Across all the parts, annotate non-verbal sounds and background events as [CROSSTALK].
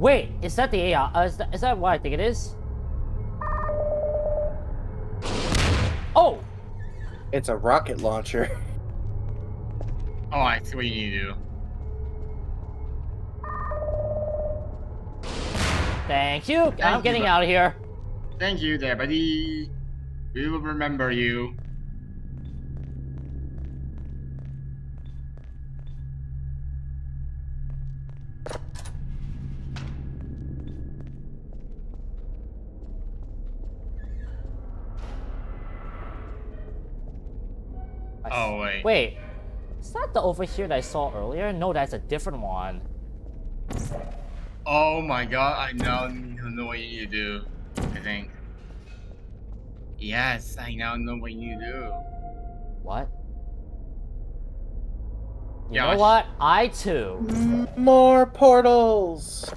Wait, is that the AI? Uh, is, that, is that what I think it is? Oh! It's a rocket launcher. [LAUGHS] Oh, I see what you need to do. Thank you. I'm you, getting out of here. Thank you there, buddy. We will remember you. S- Oh, wait. Wait, is that the over here that I saw earlier? No, that's a different one. Oh my god, I now know what you need to do. I think. Yes, I now know what you need to do. What? You Yosh. know what? I too. More portals.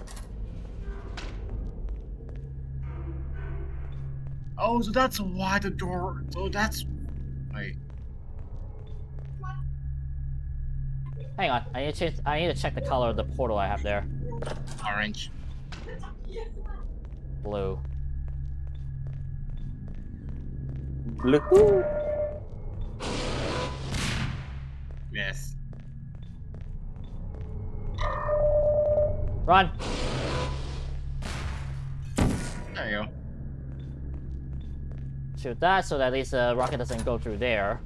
Oh, so that's why the door. So that's. Wait. Hang on, I need to change, I need to check the color of the portal I have there. Orange. Blue. Blue. Yes. Run! There you go. Shoot that so that at least the rocket doesn't go through there.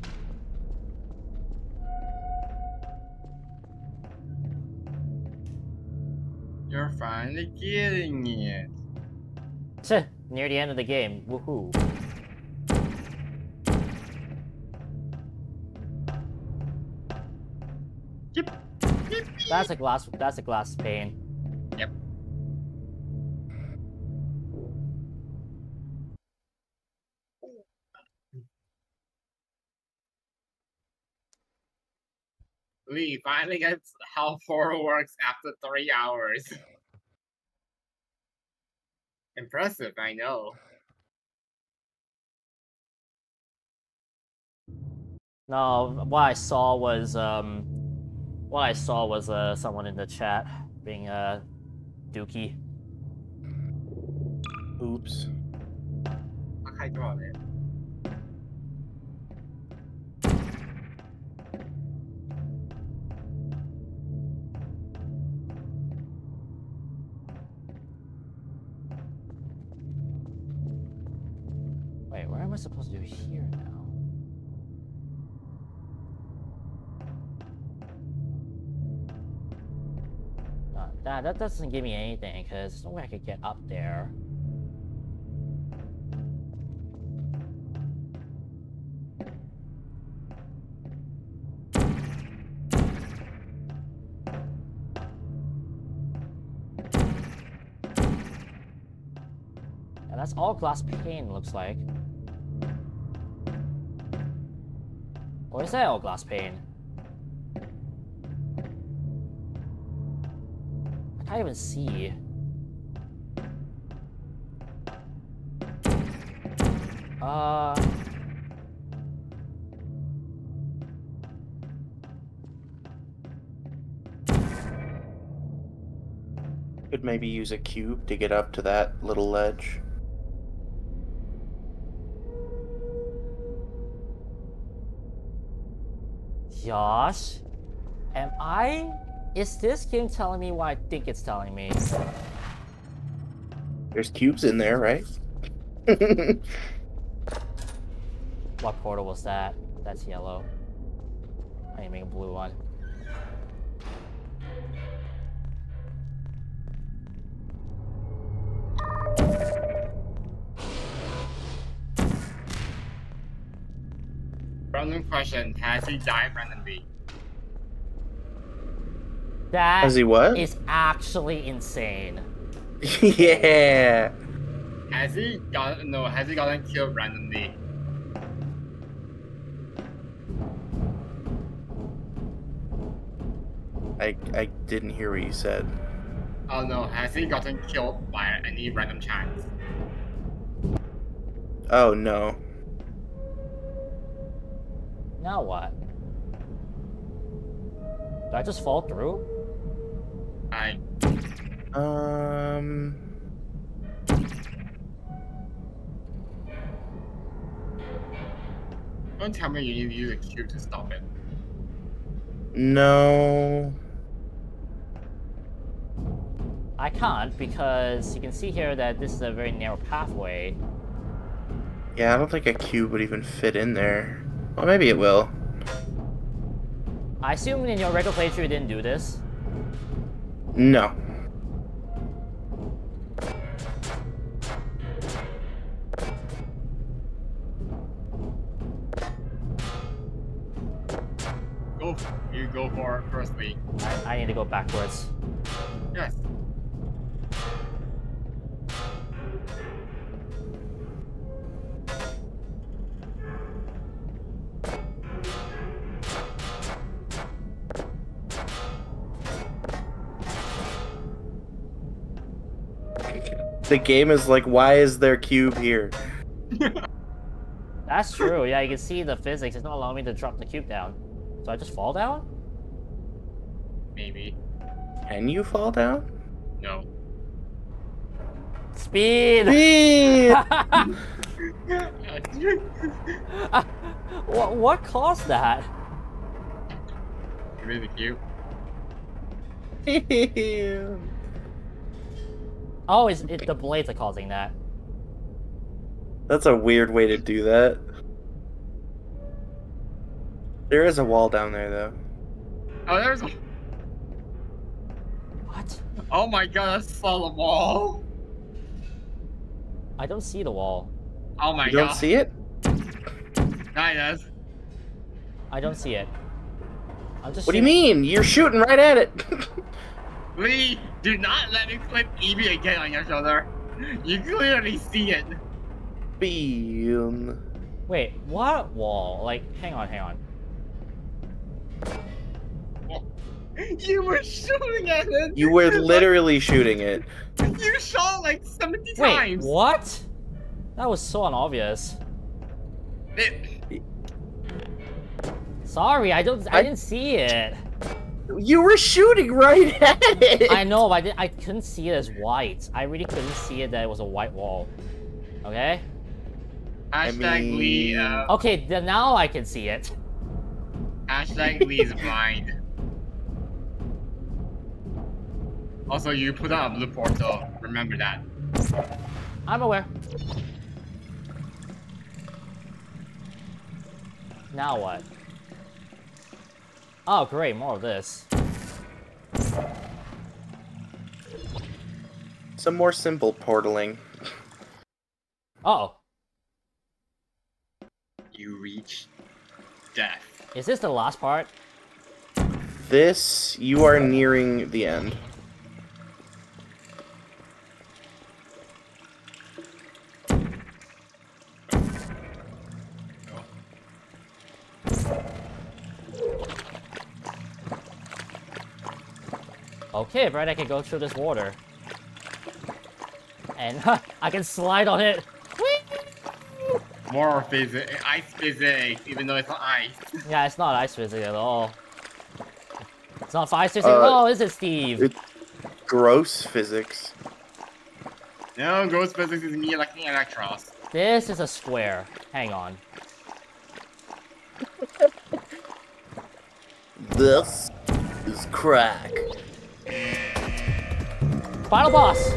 Getting it. Tch, near the end of the game. Woohoo. Yep. That's a glass that's a glass pane. Yep. We finally get how portal works after three hours. [LAUGHS] Impressive, I know. No, what I saw was um what I saw was uh someone in the chat being uh dookie. Oops. I draw it. What am I supposed to do here now? Uh, that, that doesn't give me anything, because there's no way I could get up there. And that's all glass pane looks like. Or is that all glass pane? I can't even see. Uh. Could maybe use a cube to get up to that little ledge. Yosh? Am I? Is this game telling me what I think it's telling me? There's cubes in there, right? [LAUGHS] What portal was that? That's yellow. I need to make a blue one. Random question: Has he died randomly? That Has he what? is actually insane. [LAUGHS] yeah. Has he got no? Has he gotten killed randomly? I I didn't hear what you said. Oh no, has he gotten killed by any random chance? Oh no. Now what? Did I just fall through? I Um. Don't tell me you need to use a cube to stop it. No. I can't because you can see here that this is a very narrow pathway. Yeah, I don't think a cube would even fit in there. Well, maybe it will. I assume in your regular playthrough you didn't do this. No. Go, you go for it firstly. I, I need to go backwards. Yes. The game is like, why is there cube here? [LAUGHS] That's true. Yeah, you can see the physics. It's not allowing me to drop the cube down. So I just fall down? Maybe. Can you fall down? No. Speed! Speed! [LAUGHS] [LAUGHS] what, what caused that? Give me the cube. Oh, it's, it, the blades are causing that. That's a weird way to do that. There is a wall down there, though. Oh, there's a. What? Oh my god, I saw the wall. I don't see the wall. Oh my You god. You don't see it? Nah, yes. I don't see it. I'm just What do you shooting- mean? You're shooting right at it. [LAUGHS] Lee, do not let me clip Evie again on your shoulder. You clearly see it. Beam. Wait, what wall? Like, hang on, hang on. [LAUGHS] You were shooting at it. You were [LAUGHS] literally shooting it. You shot like 70 Wait, times. what? That was so unobvious. It, Sorry, I don't. I, I- didn't see it. You were shooting right [LAUGHS] at it. I know, but I, didn't, I couldn't see it as white. I really couldn't see it that it was a white wall. Okay. hashtag Lee. Uh, Okay, then now I can see it. Hashtag [LAUGHS] Lee is blind. Also, you put on a blue portal. Remember that. I'm aware. Now what? Oh, great, more of this. Some more simple portaling. Oh, You reach death. is this the last part? This, you are nearing the end. Okay, right, I can go through this water. And [LAUGHS] I can slide on it. Whee! More physics, ice physics, even though it's not ice. [LAUGHS] Yeah, it's not ice physics at all. It's not ice physics at Uh, all, is it, Steve? it- Gross physics. No, ghost physics is me electing Electros. This is a square. Hang on. This is crack. Final boss!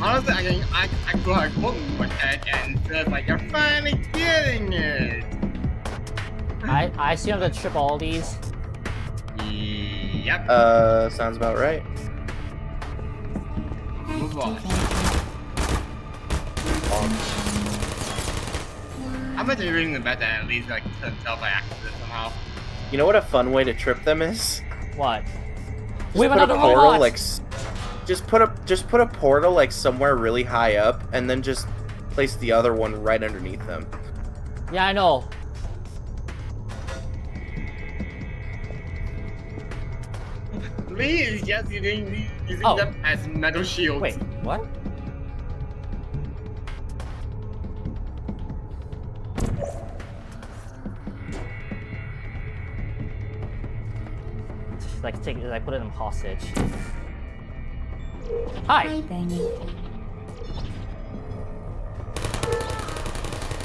Honestly, I can I, I could have quoted with it and said like you're finally getting it. I, [LAUGHS] I assume I'm gonna trip all these. Yep. Uh, sounds about right. Move on. I bet they're reading the bet that at least like couldn't tell by accident somehow. You know what a fun way to trip them is? What? Just We have put a another portal robot! like just put a just put a portal like somewhere really high up and then just place the other one right underneath them. Yeah, I know. Lee is just using using Oh. them as metal shields. Wait, what? Like take, like put him hostage. Hi. Hi, Bernie.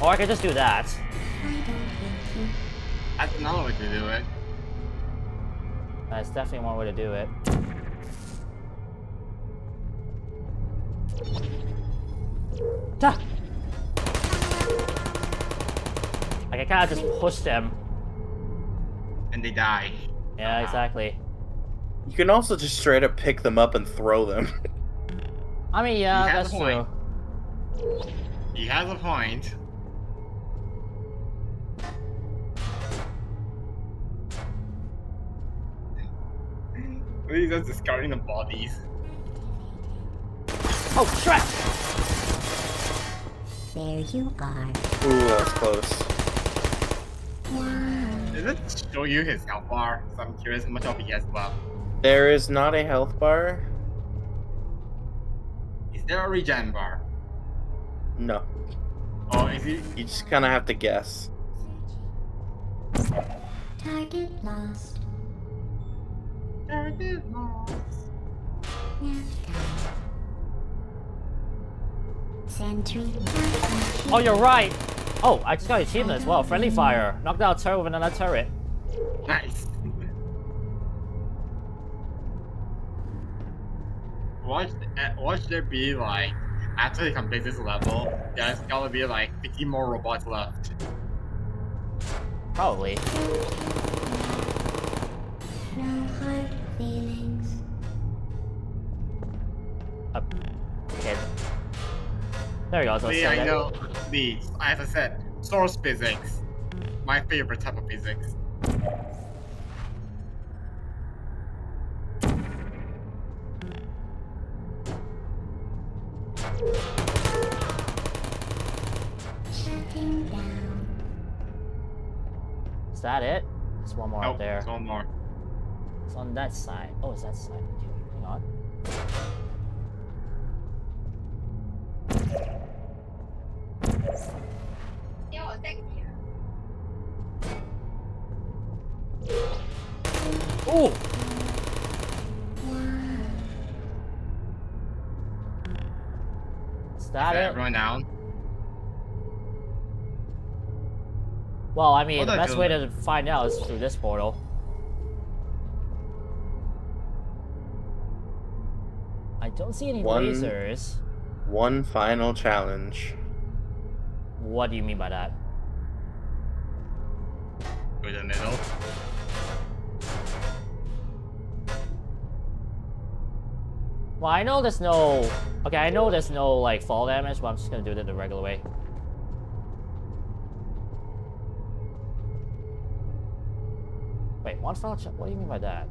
Or I could just do that. I don't hate you. That's another way to do it. That's definitely one way to do it. Ta! Like I kinda just push them. And they die. Yeah, exactly. You can also just straight up pick them up and throw them. [LAUGHS] I mean, yeah, He has that's a true. point. He has a point. He's just discarding the bodies. Oh, Shrek! There you are. Ooh, that's close. Wow. Does it show you his health bar? So I'm curious how much health he has left. There is not a health bar. Is there a regen bar? No. Oh, is he? You just kind of have to guess. Target lost. Target lost. Nap time. Sentry. Oh, you're right! Oh, I just got an achievement as well. Friendly fire. Knocked out a turret with another turret. Nice. Watch, uh, watch there be like after he completes this level, there's gonna be like 50 more robots left. Probably. No hard feelings. Okay. There we go. So Lee, I know. Lee, as I said, source physics. My favorite type of physics. Shutting down. Is that it? There's one more Oh, up there. there's one more. It's on that side. Oh, it's that side. Okay, hang on. Ooh! That Is it? everyone down? Well, I mean, What the the best way to find out is through this portal. I don't see any One- lasers. One final challenge. What do you mean by that? Go to the Well, I know there's no... Okay, I know there's no, like, fall damage, but I'm just gonna do it the regular way. Wait, one final ch- What do you mean by that?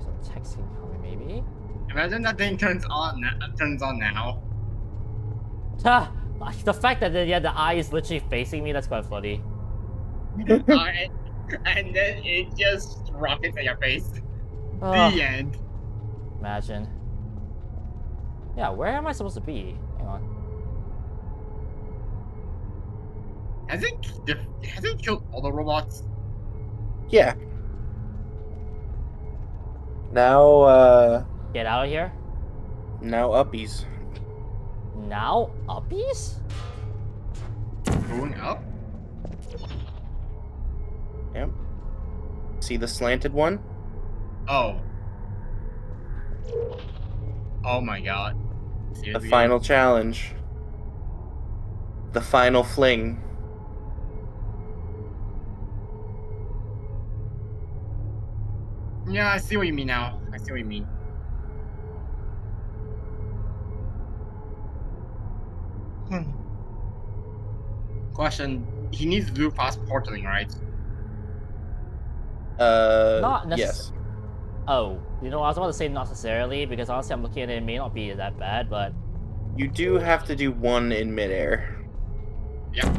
Some texting coming, maybe? Imagine that thing turns on turns on now. Ha! The fact that the, yeah, the eye is literally facing me, that's quite funny. [LAUGHS] Alright. and then it just rockets at your face. Ugh, The end. imagine. Yeah, where am I supposed to be? Hang on. Has it has it killed all the robots? Yeah. Now, uh, Get out of here. now uppies. Now, uppies? Going up? Yep. See the slanted one? Oh. Oh my god. The Seriously? final challenge. The final fling. Yeah, I see what you mean now. I see what you mean. Hmm. Question: He needs to do fast portaling, right? Uh, Not necess- yes. Oh, you know, I was about to say not necessarily, because honestly I'm looking at it, it may not be that bad, but... You do have to do one in midair. Yep.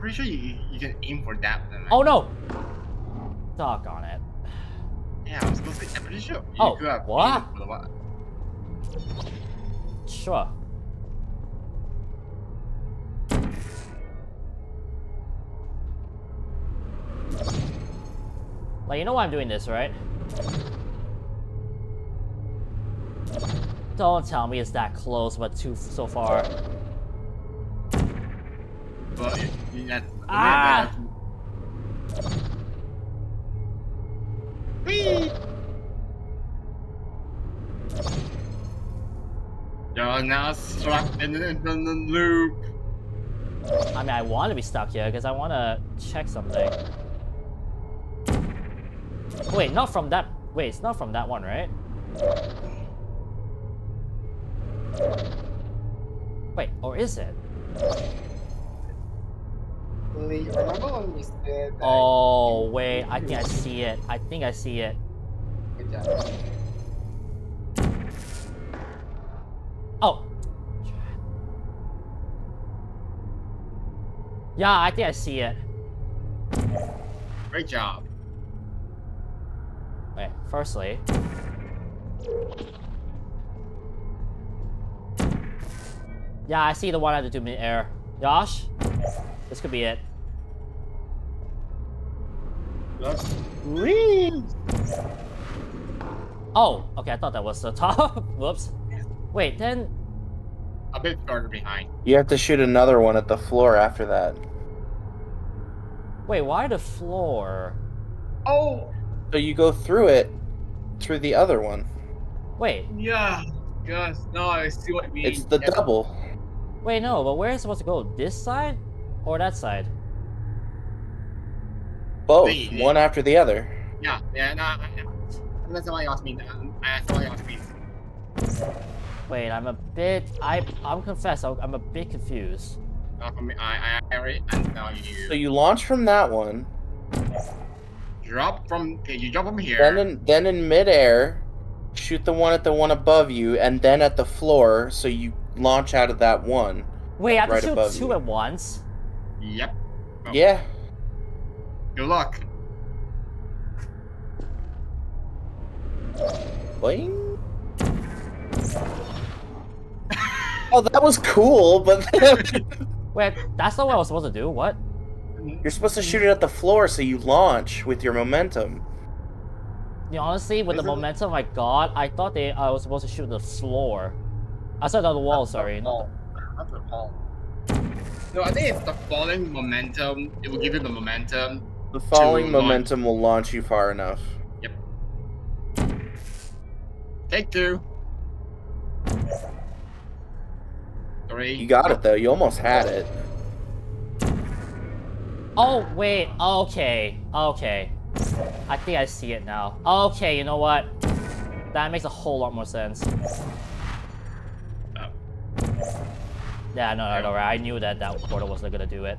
Pretty sure you you can aim for that. Then, Oh no! Doggone it. Yeah, I was supposed to. I'm pretty sure. You Oh, could have what? aimed what? Sure. Like, you know why I'm doing this, right? Don't tell me it's that close, but too so far. But you that, Ah! Whee! You're now stuck in an infinite loop. I mean, I want to be stuck here because I want to check something. Wait, not from that. Wait, it's not from that one, right? Wait, or is it? Remember when we said that? Oh, wait, I think I see it. I think I see it. Oh. Yeah, I think I see it. Great job. Wait, firstly. Yeah, I see the one at the two minute air. Yosh? This could be it. That's Oh, okay, I thought that was the [LAUGHS] top. Whoops. Wait, then. a bit further behind. You have to shoot another one at the floor after that. Wait, why the floor? Oh, So you go through it, through the other one. Wait, yeah. Gosh, no, I see what you mean. It's the Yeah. double. wait, no, but where is it supposed to go? This side? Or that side? Both, Wait. one after the other. Yeah, yeah, no, I- I- that's why you asked me. um, That's why you asked me. Wait, I'm a bit. I, I'm confess, I'm I'm a bit confused. Uh, from me, I, I, I already and now So you launch from that one, drop from. Okay, you drop from here. then in then in midair, shoot the one at the one above you, and then at the floor. So you launch out of that one. Wait, I have Right to shoot two you. at once? Yep. Oh, Yeah. Good luck. Boing. [LAUGHS] oh, that was cool, but Wait, that's not what I was supposed to do? What? You're supposed to shoot it at the floor, so you launch with your momentum. You know, honestly, with the Isn't it- momentum I got, I thought they I was supposed to shoot the floor. I said on the wall, sorry. Not Not the fall. No, I think it's the falling momentum. It will give you the momentum. The falling launch. momentum will launch you far enough. Yep. Take two. Three. You got it though. You almost had it. Oh, wait. Okay. Okay. I think I see it now. Okay, you know what? That makes a whole lot more sense. Oh. Yeah, no, no, no, right. I knew that that portal wasn't gonna do it.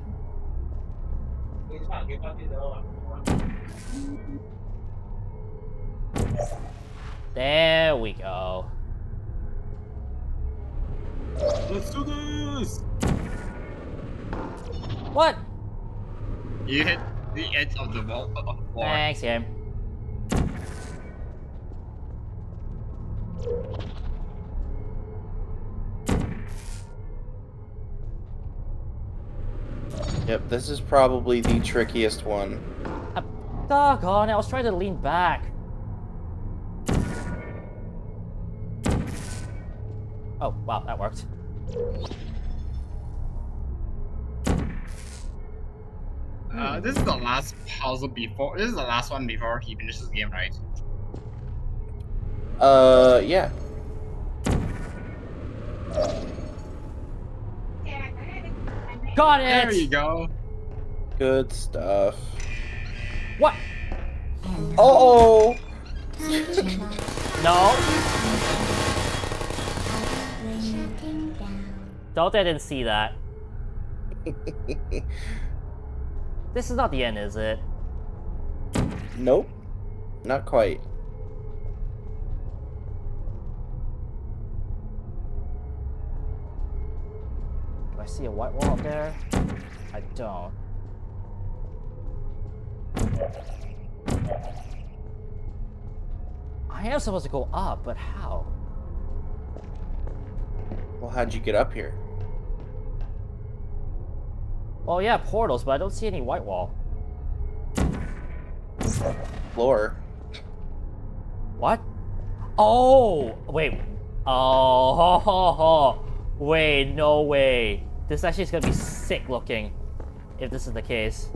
There we go. Let's do this. What? You hit the edge of the wall of the floor. Thanks, game. Yep, this is probably the trickiest one. Ah, Doggone it, I was trying to lean back. Oh, wow, that worked. Uh, this is the last puzzle before. This is the last one before he finishes the game, right? Uh, yeah. Got it! There you go. Good stuff. What? And Oh! No, blinking down. don't I didn't see that. [LAUGHS] This is not the end, is it? nope. Not quite. Do I see a white wall up there? I don't. I am supposed to go up, but how? Well, how'd you get up here? Well, yeah, portals, but I don't see any white wall. floor. What? Oh, wait. Oh, ho, ho, ho. wait, no way. This actually is gonna be sick looking if this is the case.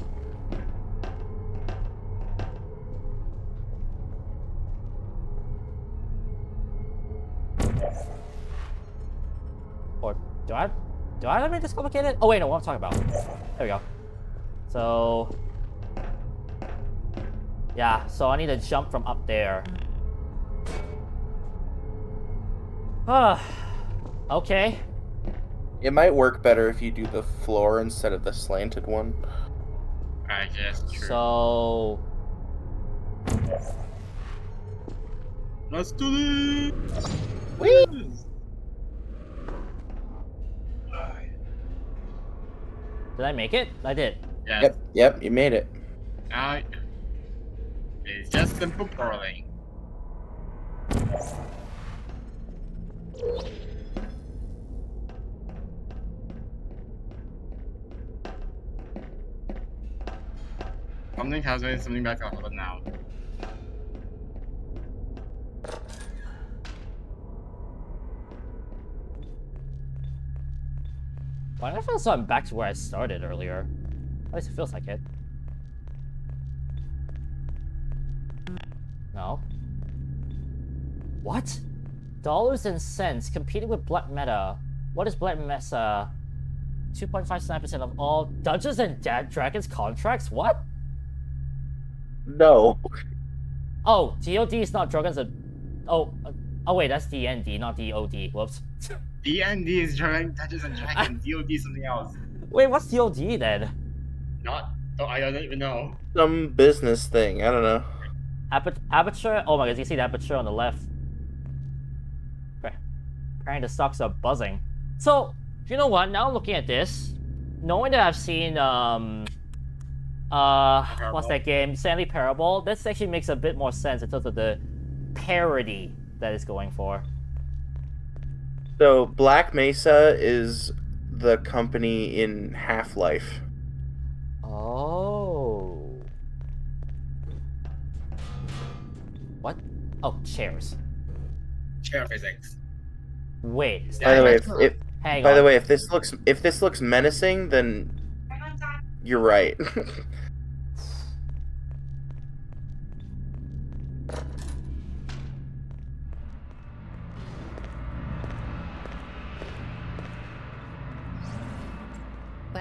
Or do I do I make this complicated? Oh wait, no, what I'm talking about. There we go. So yeah, so I need to jump from up there. Ah, [SIGHS] okay. It might work better if you do the floor instead of the slanted one. I guess true. So Let's do this. Whee! Did I make it? I did. Yes. Yep, yep, you made it. Now it's just simple pearling. Something tells me something bad will happen now. Why do I feel though I'm back to where I started earlier? At least it feels like it. No. What? Dollars and cents competing with Black Mesa. What is Black Mesa? 2.59% of all Dungeons and Dragons contracts? What? No. Oh, DOD is not Dragons and... Oh, uh, oh wait, that's DND, not DOD. Whoops. [LAUGHS] DND is Dragon [LAUGHS] Dungeons and Dragons. DOD is something else. wait, what's DOD then? Not. Oh, I don't even know. Some business thing. I don't know. Aper- aperture? Oh my god, you see the aperture on the left? Okay. Apparently the stocks are buzzing. So, you know what? Now looking at this, knowing that I've seen, um, uh, what's that game? Stanley Parable. This actually makes a bit more sense in terms of the parody that it's going for. So Black Mesa is the company in Half Life. Oh. What? Oh, chairs. Chair physics. Wait. By the way, if, if Hang by on. the way, if this looks if this looks menacing, then you're right. [LAUGHS]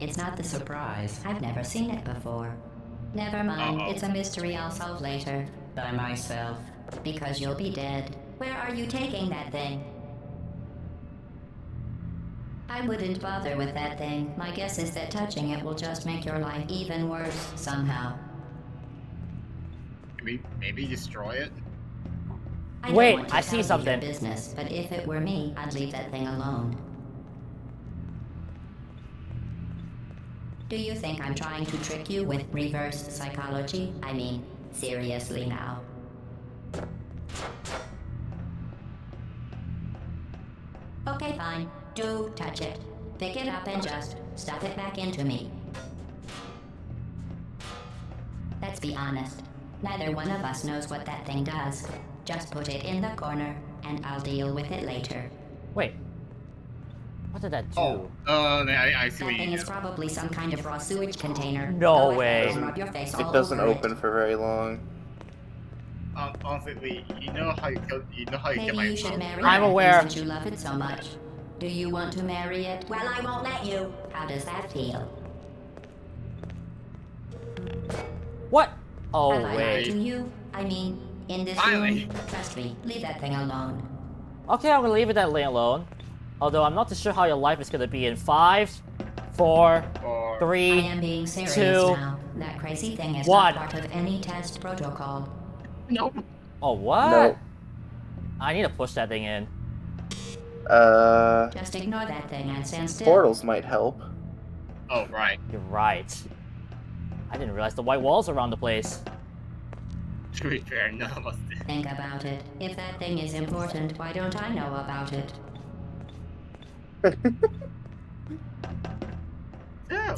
It's not the surprise. I've never seen it before. Never mind. Uh-oh. It's a mystery I'll solve later. By myself. Because you'll be dead. Where are you taking that thing? I wouldn't bother with that thing. My guess is that touching it will just make your life even worse somehow. Maybe, maybe destroy it. I Wait, I see something. Your business, but if it were me, I'd leave that thing alone. Do you think I'm trying to trick you with reverse psychology? I mean, seriously now. Okay, fine. Do touch it. Pick it up and just stuff it back into me. Let's be honest. Neither one of us knows what that thing does. Just put it in the corner, and I'll deal with it later. Wait. What did that do? Oh, uh, I, I see That what thing you is probably some kind of raw sewage container. No Go way. and rub it doesn't over open for very long. Um, honestly, you know how you kill, you know how you Maybe get my you should marry I'm it aware. since you love it so much. Do you want to marry it? Well, I won't let you. How does that feel? What? Oh Have I wait. to you? I mean, in this Finally. room? Trust me, leave that thing alone. Okay, I'm gonna leave it that lane alone. Although I'm not too sure how your life is gonna be in five, four, I am being serious two, now. That crazy thing is one. not part of any test protocol. nope. Oh, what? No. I need to push that thing in. Uh, Just ignore that thing and stand still. portals might help. Oh, right. You're right. I didn't realize the white walls around the place. To be fair, none of us did. Think about it. If that thing is important, why don't I know about it? Yeah. [LAUGHS]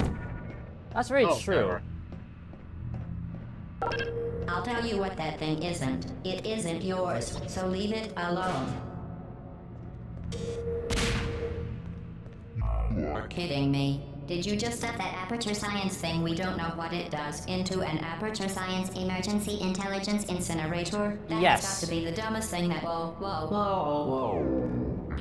That's very Oh, true. never. I'll tell you what that thing isn't. It isn't yours, so leave it alone. You're kidding me. Did you just set that aperture science thing we don't know what it does into an aperture science emergency intelligence incinerator? That Yes. has got to be the dumbest thing that. Whoa, Whoa, whoa, whoa.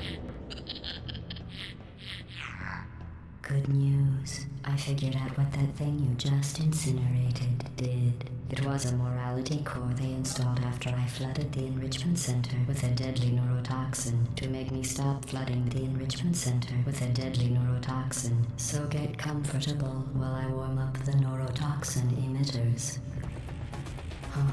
Good news. I figured out what that thing you just incinerated did. It was a morality core they installed after I flooded the enrichment center with a deadly neurotoxin to make me stop flooding the enrichment center with a deadly neurotoxin. So get comfortable while I warm up the neurotoxin emitters. Huh.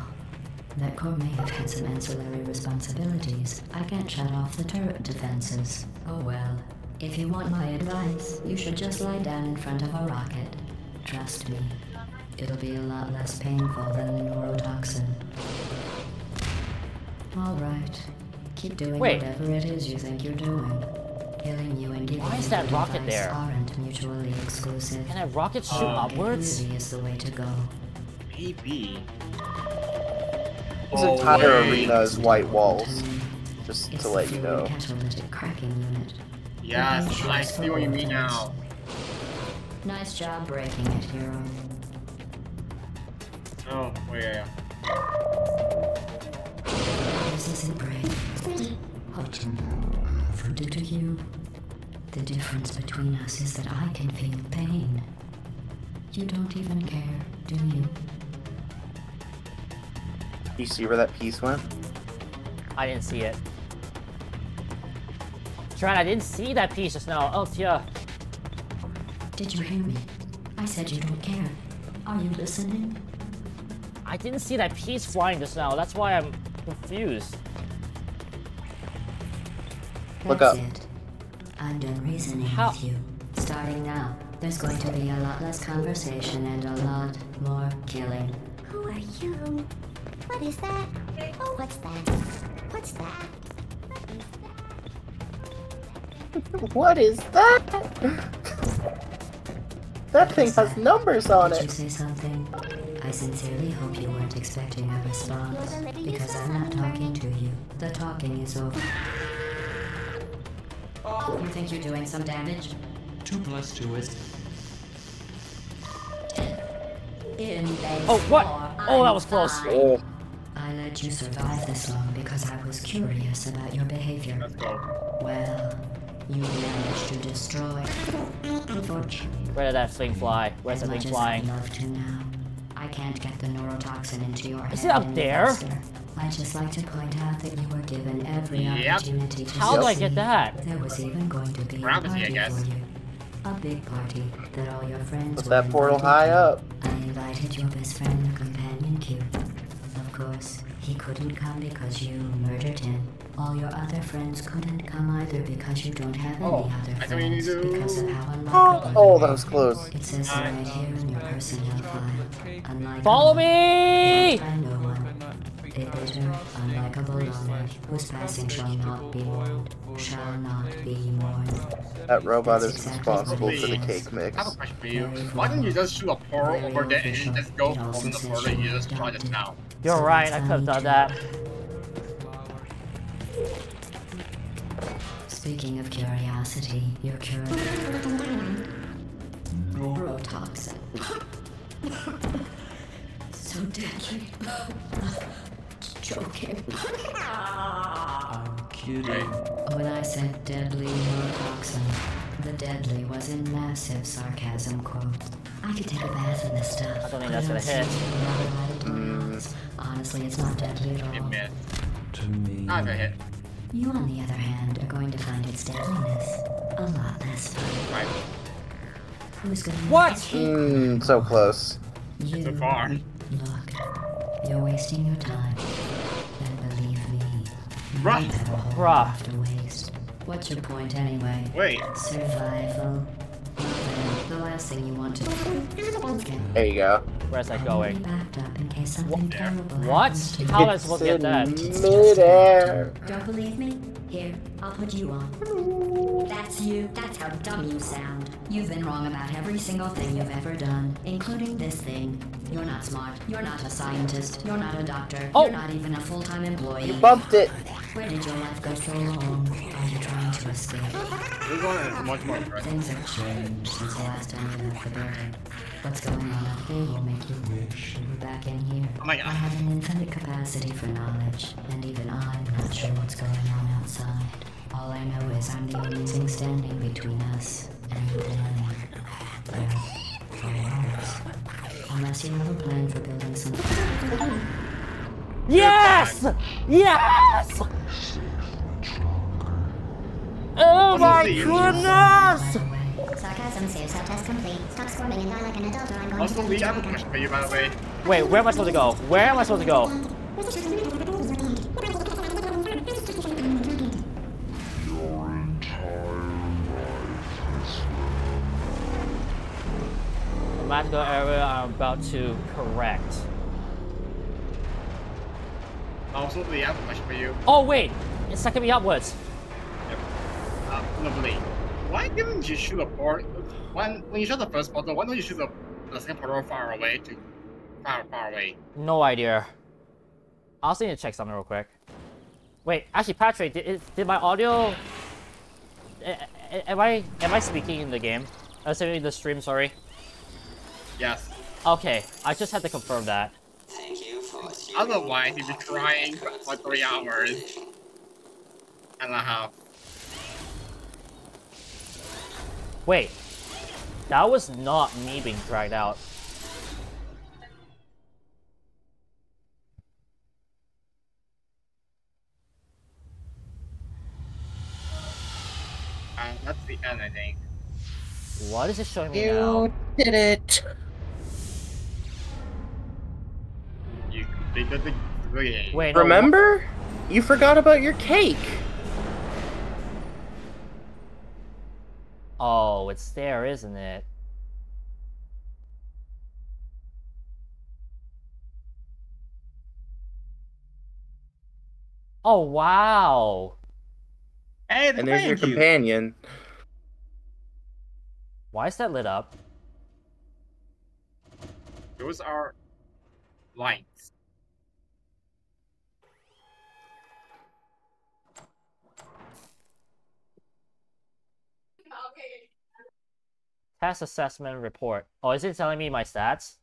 That core may have had some ancillary responsibilities. I can't shut off the turret defenses. Oh well. If you want my advice, you should just lie down in front of a rocket. Trust me. It'll be a lot less painful than the neurotoxin. Alright. Keep doing Wait. whatever it is you think you're doing. Killing you and giving Why is you that rocket there? aren't mutually exclusive. Can I rocket shoot Uh, upwards? Beauty is the way to go. Maybe. This Oh, entire wait. arena is white walls. Just It's to let you know. catalytic cracking unit. Yes, I see what you mean now. Nice job breaking it, hero. Oh, wait, yeah, This isn't great. What can I ever do to you? The difference between us is that I can feel pain. You don't even care, do you? You see where that piece went? I didn't see it. Tran, I didn't see that piece just now. Oh, yeah. Did you hear me? I said you don't care. Are you listening? I didn't see that piece flying just now. That's why I'm confused. Look That's up. it. I'm done reasoning How- with you. Starting now, there's going to be a lot less conversation and a lot more killing. Who are you? What is that? Oh, what's that? What's that? [LAUGHS] What is that? that thing has numbers on Did you it. say something? I sincerely hope you weren't expecting a response, because I'm not talking to you. The talking is over. You think you're doing some damage? Two plus two is In Oh, what? Oh, that was close. Oh, I let you survive this long because I was curious about your behavior. Well, you managed to destroy. Unfortunately, Where did that thing fly? Where's as that thing as I'd flying? love to now, I can't get the neurotoxin into your head. Is it up there? faster. I'd just like to point out that you were given every Yep. opportunity to How do I get that? There was even going to be a Privacy, I guess. for you. A big party that all your friends was were that portal high to. up? I invited your best friend, the companion Cube. Of course, he couldn't come because you murdered him. All your other friends couldn't come either because you don't have any Oh, other I see what you need friends do. because of how unlikable Oh, you that are. was close. It says right here in your personnel file. Unlikable, Follow me! Loved by no one. Unlikable loner whose passing shall not be mourned, shall not be mourned. That robot is That's exactly responsible for the cake mix. I have a question for you. Why didn't you just shoot a portal over there and just go from the portal you just tried just now? You're right, I could have done that. Speaking of curiosity, you're curious. [LAUGHS] Neurotoxin. [LAUGHS] so deadly. [LAUGHS] Joking. [LAUGHS] I'm kidding. When I said deadly neurotoxin, the deadly was in massive sarcasm quote. I could take a bath in this stuff. I don't think that's gonna seem hit. to be rather added to my mm. odds. Honestly, it's not deadly at all. missed. To me. Not gonna hit. You, on the other hand, are going to find its deadliness a lot less fun. Right. Who's gonna What? Mmm, so close. You So far. Look, you're wasting your time. Then Right. That a Bruh. waste. What's your point anyway? Wait. Survival. The last thing you want to do. There you go. Where's that going? backed up in case something What? happens to. How am I supposed to get that? It's in midair. Don't believe me? Here, I'll put you on. That's you. That's how dumb you sound. You've been wrong about every single thing you've ever done, including this thing. You're not smart. You're not a scientist. You're not a doctor. Oh. You're not even a full-time employee. You bumped it. Where did your life go so wrong? Are you trying to escape? This one is much more impressive. Things have changed since the last time you left the building. What's going on out there will make you wish you were back in here. Oh my God. I have an infinite capacity for knowledge, and even I'm not sure what's going on outside. All I know is I'm the only thing standing between us and them. Well, for once. Unless you have a plan for building something. Yes! Yes! Oh my goodness! Sarcasm saves self-test complete. Stop squirming and die like an adult or I'm going to Lee, I have a question for you, by the way. Wait, where am I supposed to go? Where am I supposed to go? The magical area I'm about to correct. Also, I have a question for you. Oh wait, it's sucking me upwards. Uh, no, Lee. Why didn't you shoot a port? When, when you shot the first portal, why don't you shoot the, the second portal far away to far, far away? No idea. I also need to check something real quick. Wait, actually, Patrick, did, did my audio? Am I am I speaking in the game? Uh, sorry, in the stream. Sorry. Yes. Okay, I just had to confirm that. Otherwise, you'd be crying for three hours and a half. Wait, that was not me being dragged out. And that's the end, I think. What is it showing me now? You did it. You completed the, the. Wait, no, Remember? You forgot about your cake. Oh, it's there, isn't it? Oh wow! Hey, And there's your thank you. companion. Why is that lit up? Those are lights. Test assessment report. Oh, is it telling me my stats?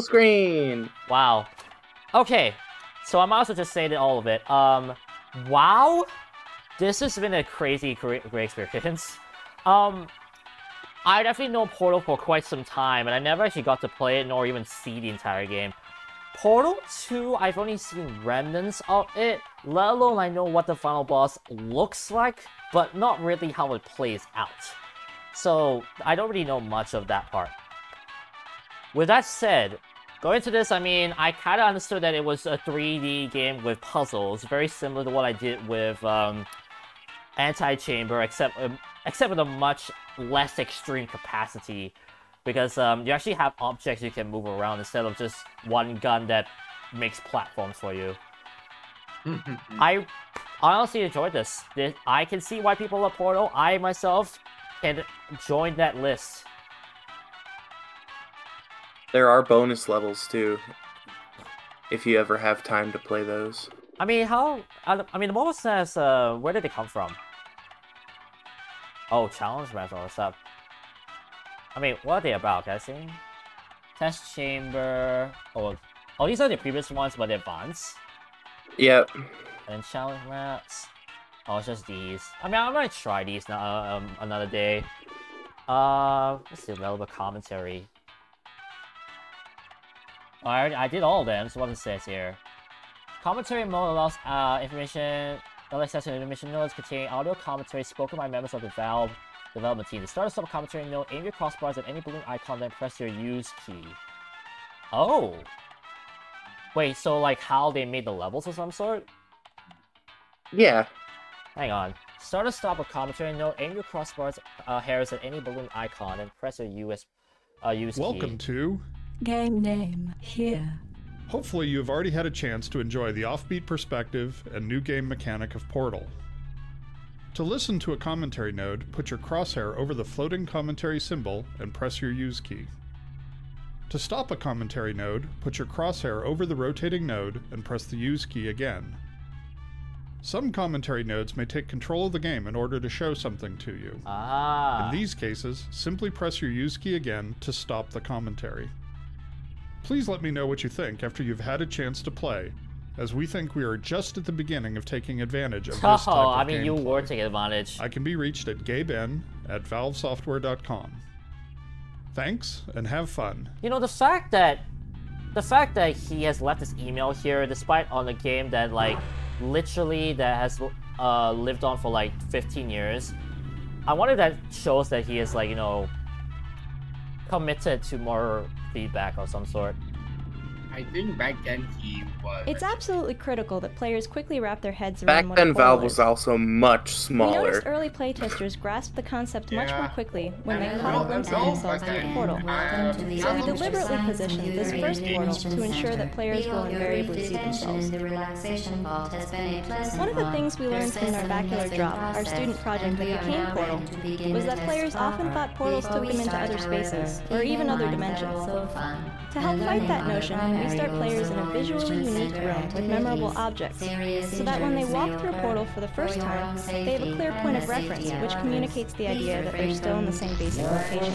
Screen. Wow. Okay, so I'm also just saying all of it. Um, wow, this has been a crazy, great, great experience. Um, I definitely know Portal for quite some time, and I never actually got to play it nor even see the entire game. Portal 2, I've only seen remnants of it, let alone I know what the final boss looks like, but not really how it plays out. So, I don't really know much of that part. With that said, going to this, I mean, I kind of understood that it was a 3D game with puzzles, very similar to what I did with um, Antichamber, except um, except with a much less extreme capacity, because um, you actually have objects you can move around instead of just one gun that makes platforms for you. [LAUGHS] I honestly enjoyed this. This- I can see why people love Portal. I myself can join that list. There are bonus levels too. If you ever have time to play those. I mean, how? I mean, the mobile says, uh, where did they come from? Oh, challenge match, this stuff. I mean, what are they about? I see? Test chamber. Oh, oh, these are the previous ones, but they're advanced. Yep. And challenge maps. Oh, it's just these. I mean, I might try these now, uh, um, another day. Uh, what's the available commentary? Oh, I, already, I did all of them, so what it says here. Commentary mode allows uh, information, allows access to information notes containing audio commentary spoken by members of the Valve development team. To start a stop commentary note, aim your crossbars at any balloon icon, then press your use key. Oh. Wait, so like how they made the levels of some sort? Yeah. Hang on. Start a stop a commentary note, aim your crossbars uh, hairs at any balloon icon, and press your US, uh, use key. Welcome key. to. Game name here. Hopefully, you've already had a chance to enjoy the offbeat perspective and new game mechanic of Portal. To listen to a commentary node, put your crosshair over the floating commentary symbol and press your use key. To stop a commentary node, put your crosshair over the rotating node and press the use key again. Some commentary nodes may take control of the game in order to show something to you. Ah. In these cases, simply press your use key again to stop the commentary. Please let me know what you think after you've had a chance to play, as we think we are just at the beginning of taking advantage of this [LAUGHS] type Oh, of I mean, you gameplay. were taking advantage. I can be reached at gaben at valvesoftware.com. Thanks, and have fun. You know, the fact that the fact that he has left his email here, despite on a game that like literally that has uh, lived on for like 15 years, I wonder if that shows that he is like you know committed to more feedback of some sort. I think back then he was. It's absolutely critical that players quickly wrap their heads around Back what then, portal Valve was also much smaller. We noticed early [LAUGHS] playtesters grasped the concept much more quickly when they caught a glimpse of themselves okay. through the portal. Welcome So we deliberately positioned this first portal to ensure that players will Feel your invariably brief see themselves. the relaxation vault has been a One of the things we learned from our specimen bacular drop, our student project and that became Portal, ready to begin was that players often thought portals took them into other spaces, or even other dimensions. although fun, To help fight that notion, we start players in a visually unique center room with memorable objects, so that when they walk through a portal for the first time, they have a clear point of reference, which communicates the idea that they're still in the same basic location.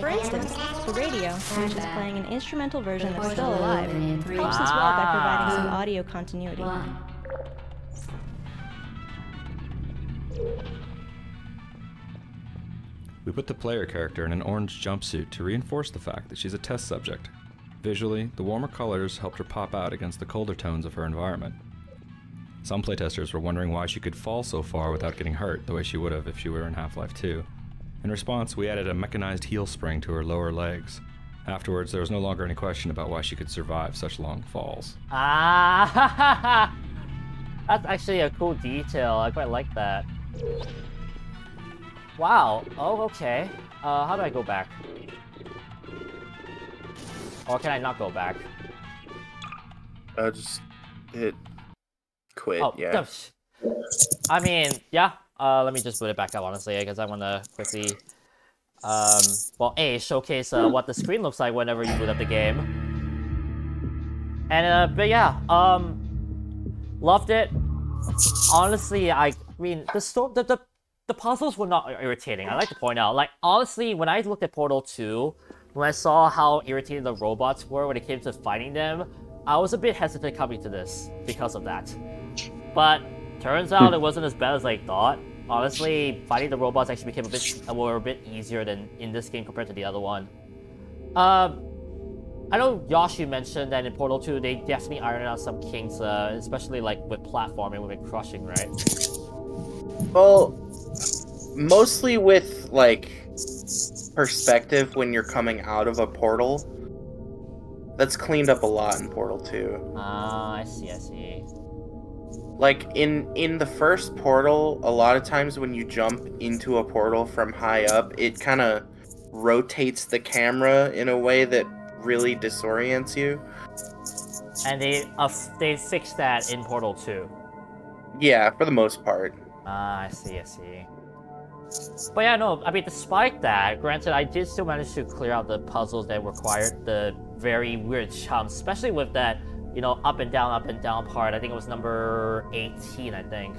For instance, the radio, which is playing an instrumental version The that's still alive, open in helps as well by providing some audio continuity. We put the player character in an orange jumpsuit to reinforce the fact that she's a test subject. Visually, the warmer colors helped her pop out against the colder tones of her environment. Some playtesters were wondering why she could fall so far without getting hurt the way she would have if she were in Half Life 2. In response, we added a mechanized heel spring to her lower legs. Afterwards, there was no longer any question about why she could survive such long falls. Ah, [LAUGHS] that's actually a cool detail. I quite like that. Wow. Oh, okay. Uh, how do I go back? Or can I not go back? Uh, just hit quit. Oh, yeah. gosh. I mean, yeah. Uh, let me just put it back up, honestly, because I want to quickly, um, well, a showcase uh, what the screen looks like whenever you boot up the game. And uh, but yeah, um, loved it. Honestly, I mean, the sto- the, the the puzzles were not irritating. I like to point out, like honestly, when I looked at Portal 2, when I saw how irritating the robots were when it came to fighting them, I was a bit hesitant coming to this because of that. But turns out it wasn't as bad as I thought. Honestly, fighting the robots actually became a bit were a bit easier than in this game compared to the other one. Um, I know Yoshi mentioned that in Portal 2 they definitely ironed out some kinks, uh, especially like with platforming, with crushing, right? Well, mostly with like perspective when you're coming out of a portal. That's cleaned up a lot in Portal 2. Ah, I see, I see. Like in in the first portal, a lot of times when you jump into a portal from high up, it kind of rotates the camera in a way that really disorients you. And they uh, they fixed that in Portal 2. Yeah, for the most part. Ah, I see, I see. But yeah, no, I mean, despite that, granted, I did still manage to clear out the puzzles that required the very weird jumps, especially with that, you know, up and down, up and down part. I think it was number 18, I think.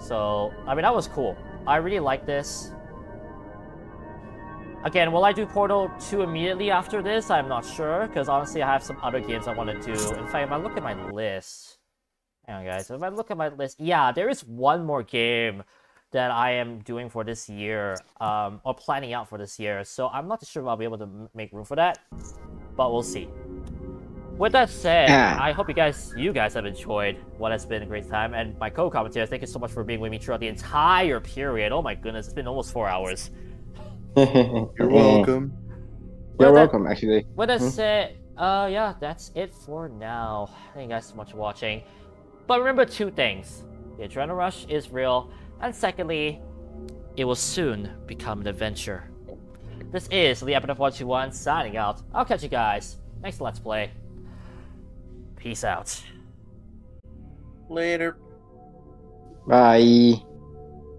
So, I mean, that was cool. I really like this. Again, will I do Portal 2 immediately after this? I'm not sure, because honestly, I have some other games I want to do. In fact, if I look at my list... Hang on, guys. If I look at my list... Yeah, there is one more game that I am doing for this year, um, or planning out for this year. So I'm not sure if I'll be able to make room for that, but we'll see. With that said, Yeah. I hope you guys, you guys have enjoyed what has been a great time, and my co-commentators, thank you so much for being with me throughout the entire period. Oh my goodness, it's been almost four hours. [LAUGHS] You're welcome. You're Well, that- welcome, actually. With that Hmm? said, uh, yeah, that's it for now. Thank you guys so much for watching. But remember two things: the adrenaline rush is real, and secondly, it will soon become an adventure. This is the Epic 121 signing out. I'll catch you guys next Let's Play. Peace out. Later. Bye.